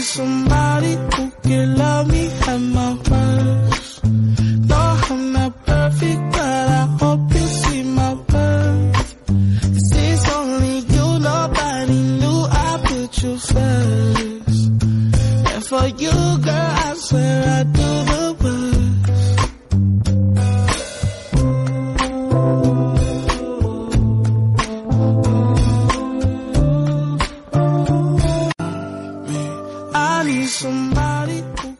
somebody who can love me at my worst. No, I'm not perfect, but I hope you see my worth. Since only you, nobody knew I put you first. And for you, girl, need somebody who